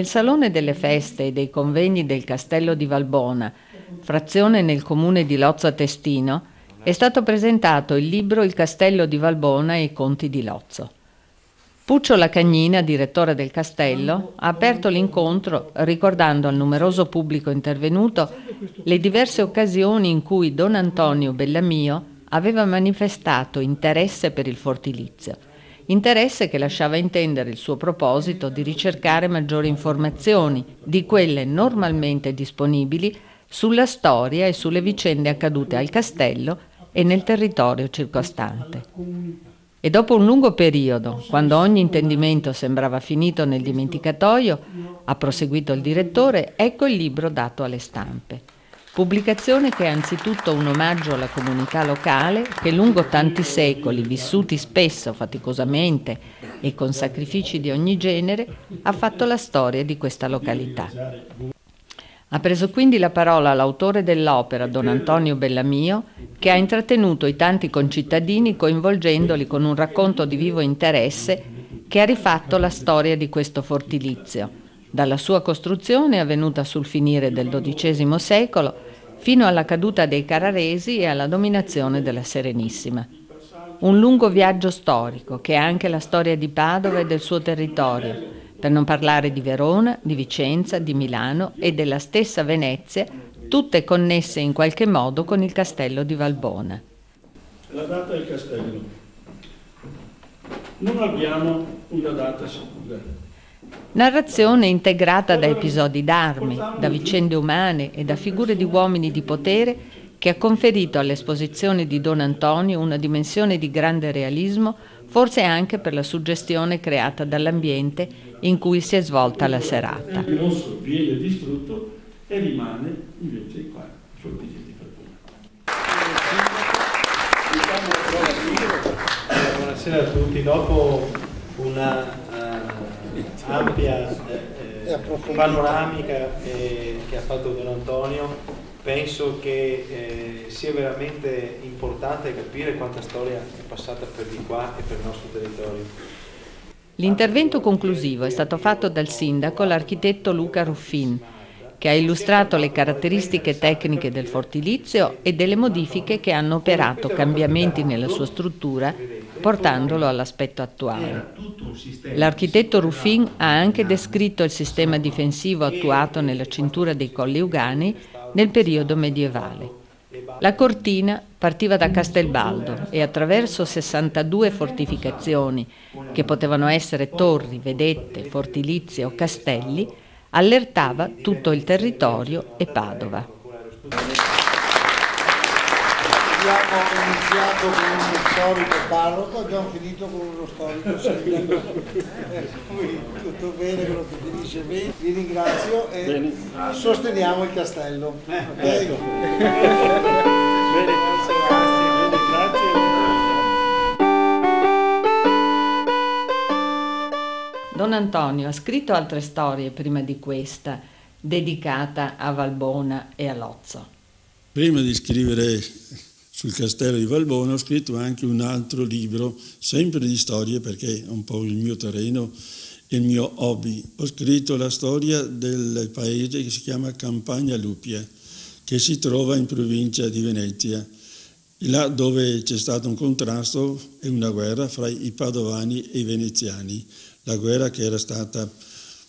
Nel salone delle feste e dei convegni del Castello di Valbona, frazione nel comune di Lozza Testino, è stato presentato il libro Il Castello di Valbona e i conti di Lozzo. Puccio Lacagnina, direttore del castello, ha aperto l'incontro ricordando al numeroso pubblico intervenuto le diverse occasioni in cui Don Antonio Bellamio aveva manifestato interesse per il fortilizio, interesse che lasciava intendere il suo proposito di ricercare maggiori informazioni di quelle normalmente disponibili sulla storia e sulle vicende accadute al castello e nel territorio circostante. E dopo un lungo periodo, quando ogni intendimento sembrava finito nel dimenticatoio, ha proseguito il direttore, ecco il libro dato alle stampe. Pubblicazione che è anzitutto un omaggio alla comunità locale che lungo tanti secoli, vissuti spesso faticosamente e con sacrifici di ogni genere, ha fatto la storia di questa località. Ha preso quindi la parola l'autore dell'opera, Don Antonio Bellamio, che ha intrattenuto i tanti concittadini coinvolgendoli con un racconto di vivo interesse che ha rifatto la storia di questo fortilizio, dalla sua costruzione avvenuta sul finire del XII secolo fino alla caduta dei Cararesi e alla dominazione della Serenissima. Un lungo viaggio storico che è anche la storia di Padova e del suo territorio, per non parlare di Verona, di Vicenza, di Milano e della stessa Venezia, tutte connesse in qualche modo con il castello di Valbona. La data del castello. Non abbiamo una data sicura. Narrazione integrata da episodi d'armi, da vicende umane e da figure di uomini di potere che ha conferito all'esposizione di Don Antonio una dimensione di grande realismo, forse anche per la suggestione creata dall'ambiente in cui si è svolta la serata. Il rosso viene distrutto e rimane invece qua, fortizio di Falcone. Buonasera a tutti, dopo una ampia eh, panoramica eh, che ha fatto Don Antonio penso che eh, sia veramente importante capire quanta storia è passata per di qua e per il nostro territorio. L'intervento conclusivo è stato fatto dal sindaco, l'architetto Luca Ruffin, che ha illustrato le caratteristiche tecniche del fortilizio e delle modifiche che hanno operato cambiamenti nella sua struttura, portandolo all'aspetto attuale. L'architetto Ruffin ha anche descritto il sistema difensivo attuato nella cintura dei Colli Ugani nel periodo medievale. La cortina partiva da Castelbaldo e attraverso 62 fortificazioni, che potevano essere torri, vedette, fortilizie o castelli, allertava tutto il territorio e Padova abbiamo iniziato con uno storico parroco, abbiamo finito con uno storico sindaco. tutto bene, quello che finisce bene. Vi ringrazio e sosteniamo il castello. Eh, Antonio ha scritto altre storie prima di questa, dedicata a Valbona e a Lozzo. Prima di scrivere sul castello di Valbona ho scritto anche un altro libro, sempre di storie perché è un po' il mio terreno, il mio hobby. Ho scritto la storia del paese che si chiama Campagna Lupia, che si trova in provincia di Venezia, là dove c'è stato un contrasto e una guerra fra i padovani e i veneziani, la guerra che era stata,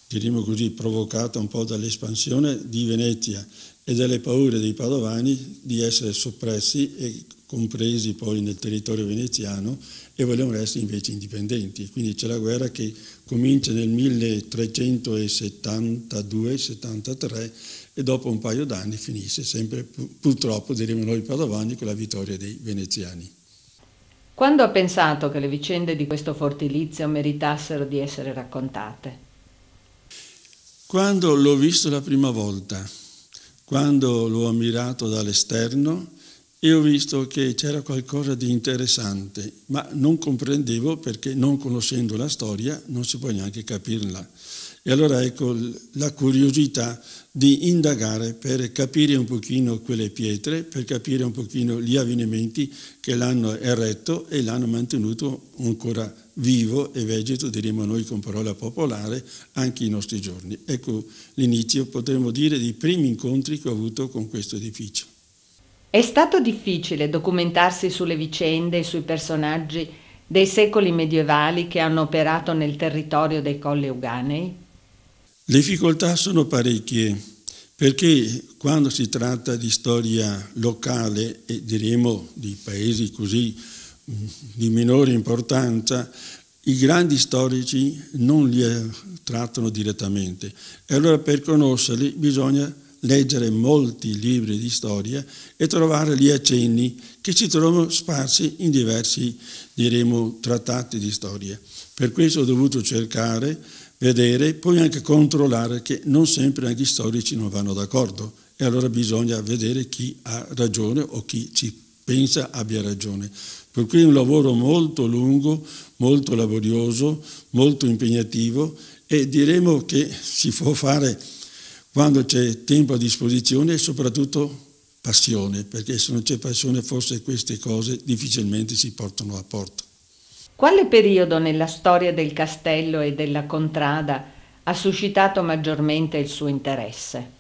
diremo così, provocata un po' dall'espansione di Venezia e delle paure dei padovani di essere soppressi e compresi poi nel territorio veneziano e volevano essere invece indipendenti. Quindi c'è la guerra che comincia nel 1372-73 e dopo un paio d'anni finisce sempre, purtroppo diremo noi padovani, con la vittoria dei veneziani. Quando ha pensato che le vicende di questo fortilizio meritassero di essere raccontate? Quando l'ho visto la prima volta quando l'ho ammirato dall'esterno e ho visto che c'era qualcosa di interessante, ma non comprendevo perché non conoscendo la storia non si può neanche capirla. E allora ecco la curiosità di indagare per capire un pochino quelle pietre, per capire un pochino gli avvenimenti che l'hanno eretto e l'hanno mantenuto ancora vivo e vegeto, diremo noi con parola popolare, anche i nostri giorni. Ecco l'inizio, potremmo dire, dei primi incontri che ho avuto con questo edificio. È stato difficile documentarsi sulle vicende e sui personaggi dei secoli medievali che hanno operato nel territorio dei Colli Euganei? Le difficoltà sono parecchie, perché quando si tratta di storia locale e diremo di paesi così di minore importanza, i grandi storici non li trattano direttamente. E allora per conoscerli bisogna leggere molti libri di storia e trovare gli accenni che si trovano sparsi in diversi, diremo, trattati di storia. Per questo ho dovuto cercare, vedere, poi anche controllare che non sempre anche gli storici non vanno d'accordo e allora bisogna vedere chi ha ragione o chi ci pensa abbia ragione. Per cui è un lavoro molto lungo, molto laborioso, molto impegnativo e diremo che si può fare quando c'è tempo a disposizione e soprattutto passione, perché se non c'è passione forse queste cose difficilmente si portano a porto. Quale periodo nella storia del castello e della contrada ha suscitato maggiormente il suo interesse?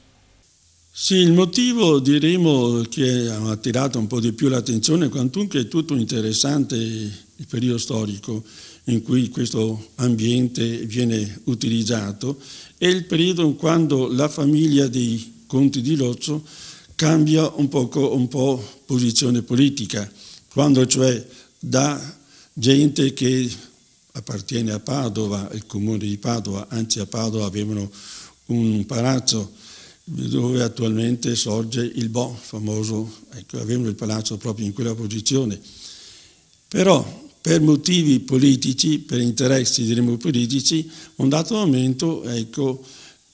Sì, il motivo diremo che ha attirato un po' di più l'attenzione, quantunque è tutto interessante il periodo storico in cui questo ambiente viene utilizzato, è il periodo quando la famiglia dei conti di Lozzo cambia un, poco, un po' posizione politica, quando cioè da gente che appartiene a Padova, il comune di Padova, anzi a Padova avevano un palazzo dove attualmente sorge il Bo, famoso, ecco, avevano il palazzo proprio in quella posizione. Però per motivi politici, per interessi diremo politici, un dato momento ecco,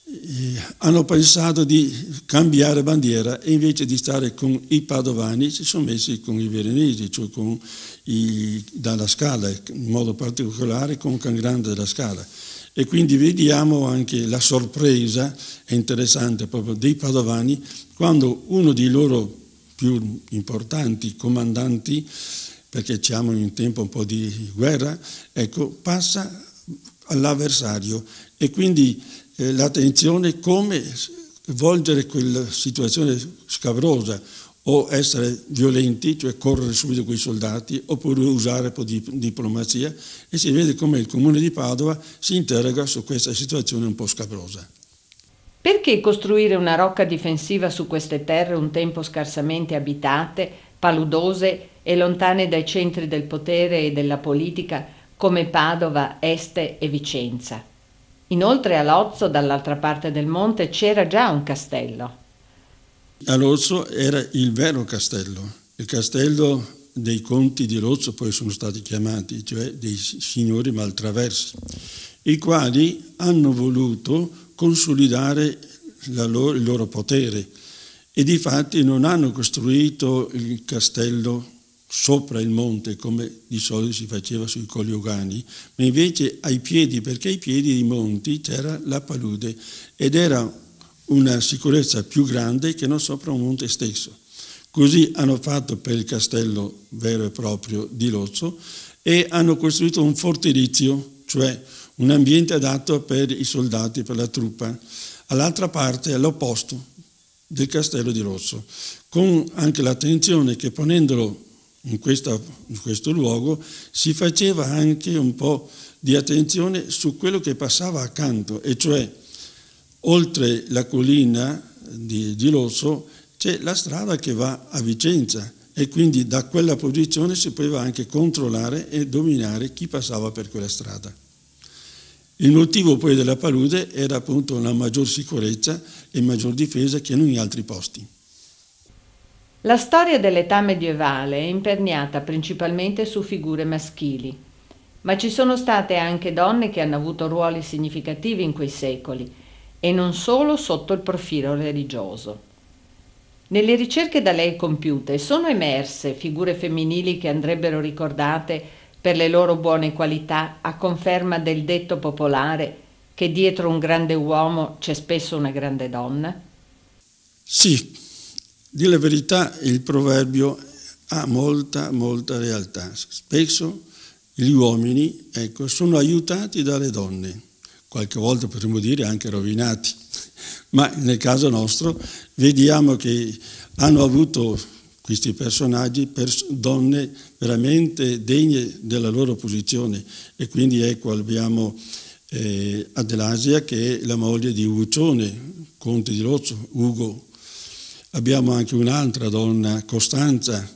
eh, hanno pensato di cambiare bandiera e invece di stare con i padovani si sono messi con i veronesi, cioè con i, dalla Scala, in modo particolare con Can Grande della Scala. E quindi vediamo anche la sorpresa, è interessante proprio, dei padovani quando uno dei loro più importanti comandanti perché siamo in un tempo un po' di guerra, ecco, passa all'avversario e quindi eh, l'attenzione come volgere quella situazione scabrosa o essere violenti, cioè correre subito con i soldati, oppure usare un po' di diplomazia e si vede come il comune di Padova si interroga su questa situazione un po' scabrosa. Perché costruire una rocca difensiva su queste terre un tempo scarsamente abitate, paludose e lontane dai centri del potere e della politica come Padova, Este e Vicenza. Inoltre a Lozzo, dall'altra parte del monte, c'era già un castello. A Lozzo era il vero castello, il castello dei conti di Lozzo poi sono stati chiamati, cioè dei signori maltraversi, i quali hanno voluto consolidare loro, il loro potere e di fatti non hanno costruito il castello sopra il monte come di solito si faceva sui colli ugani, ma invece ai piedi, perché ai piedi dei monti c'era la palude ed era una sicurezza più grande che non sopra un monte stesso. Così hanno fatto per il castello vero e proprio di Lozzo e hanno costruito un fortilizio, cioè un ambiente adatto per i soldati, per la truppa, all'altra parte, all'opposto del castello di Lozzo, con anche l'attenzione che ponendolo in, questa, in questo luogo si faceva anche un po' di attenzione su quello che passava accanto, e cioè oltre la collina di, di Rosso c'è la strada che va a Vicenza e quindi da quella posizione si poteva anche controllare e dominare chi passava per quella strada. Il motivo poi della palude era appunto una maggior sicurezza e maggior difesa che in altri posti. La storia dell'età medievale è imperniata principalmente su figure maschili, ma ci sono state anche donne che hanno avuto ruoli significativi in quei secoli, e non solo sotto il profilo religioso. Nelle ricerche da lei compiute sono emerse figure femminili che andrebbero ricordate per le loro buone qualità, a conferma del detto popolare che dietro un grande uomo c'è spesso una grande donna? Sì, di la verità il proverbio ha molta, molta realtà. Spesso gli uomini ecco, sono aiutati dalle donne, qualche volta potremmo dire anche rovinati, ma nel caso nostro vediamo che hanno avuto questi personaggi per donne veramente degne della loro posizione e quindi ecco abbiamo eh, Adelasia che è la moglie di Uccione, conte di Lozzo, Ugo. Abbiamo anche un'altra donna, Costanza,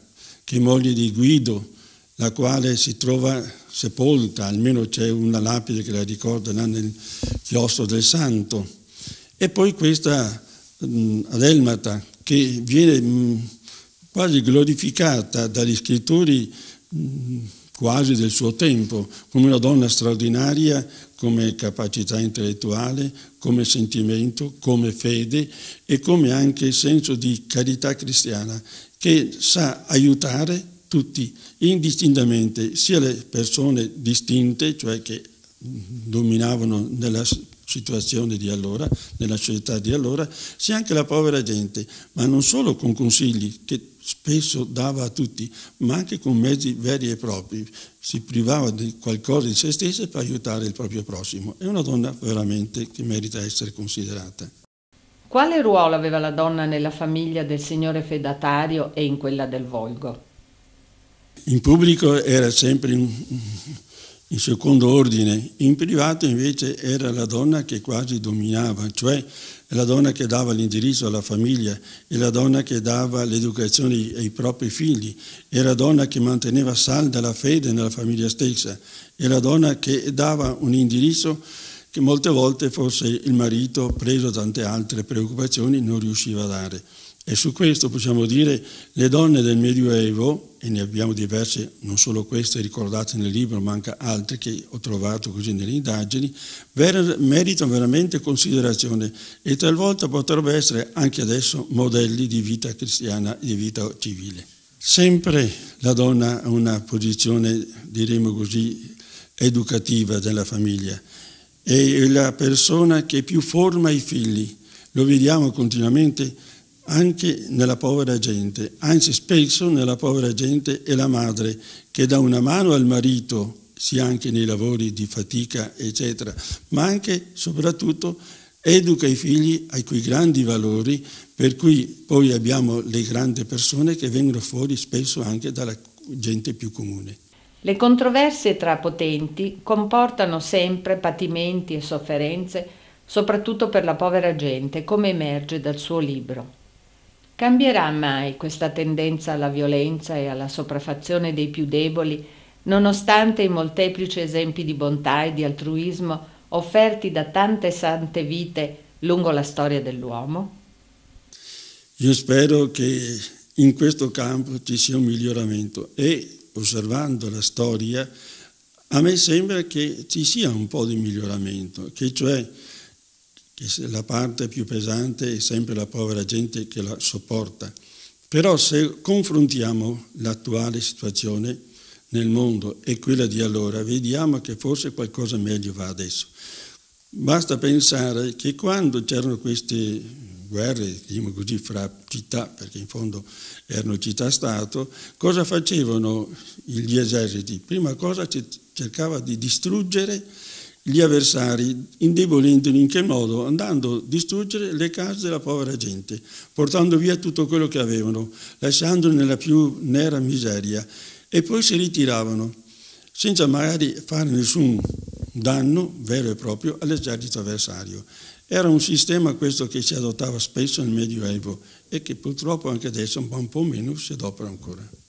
che è moglie di Guido, la quale si trova sepolta, almeno c'è una lapide che la ricorda nel chiostro del santo. E poi questa mh, Adelmata, che viene mh, quasi glorificata dagli scrittori quasi del suo tempo, come una donna straordinaria, come capacità intellettuale, come sentimento, come fede e come anche senso di carità cristiana, che sa aiutare tutti indistintamente, sia le persone distinte, cioè che dominavano nella situazione di allora, nella società di allora, sia anche la povera gente, ma non solo con consigli che spesso dava a tutti, ma anche con mezzi veri e propri. Si privava di qualcosa di se stessa per aiutare il proprio prossimo. È una donna veramente che merita essere considerata. Quale ruolo aveva la donna nella famiglia del signore fedatario e in quella del Volgo? In pubblico era sempre in, in secondo ordine, in privato invece era la donna che quasi dominava, cioè la donna che dava l'indirizzo alla famiglia, è la donna che dava l'educazione ai propri figli, è la donna che manteneva salda la fede nella famiglia stessa, è la donna che dava un indirizzo che molte volte forse il marito, preso da tante altre preoccupazioni, non riusciva a dare. E su questo possiamo dire le donne del Medioevo, e ne abbiamo diverse, non solo queste ricordate nel libro, ma anche altre che ho trovato così nelle indagini, meritano veramente considerazione e talvolta potrebbero essere anche adesso modelli di vita cristiana e di vita civile. Sempre la donna ha una posizione, diremo così, educativa della famiglia è la persona che più forma i figli. Lo vediamo continuamente anche nella povera gente, anzi spesso nella povera gente è la madre che dà una mano al marito, sia anche nei lavori di fatica, eccetera, ma anche, soprattutto, educa i figli ai quei grandi valori per cui poi abbiamo le grandi persone che vengono fuori spesso anche dalla gente più comune. Le controversie tra potenti comportano sempre patimenti e sofferenze, soprattutto per la povera gente, come emerge dal suo libro. Cambierà mai questa tendenza alla violenza e alla sopraffazione dei più deboli, nonostante i molteplici esempi di bontà e di altruismo offerti da tante sante vite lungo la storia dell'uomo? Io spero che in questo campo ci sia un miglioramento e osservando la storia, a me sembra che ci sia un po' di miglioramento, che cioè che la parte più pesante è sempre la povera gente che la sopporta. Però se confrontiamo l'attuale situazione nel mondo e quella di allora, vediamo che forse qualcosa meglio va adesso. Basta pensare che quando c'erano queste guerre, diciamo così, fra città, perché in fondo erano città-stato, cosa facevano gli eserciti? Prima cosa cercava di distruggere gli avversari, indebolendoli in che modo? Andando a distruggere le case della povera gente, portando via tutto quello che avevano, lasciandoli nella più nera miseria e poi si ritiravano, senza magari fare nessun danno vero e proprio all'esercito avversario. Era un sistema questo che si adottava spesso nel Medioevo e che purtroppo anche adesso un po' meno si adopera ancora.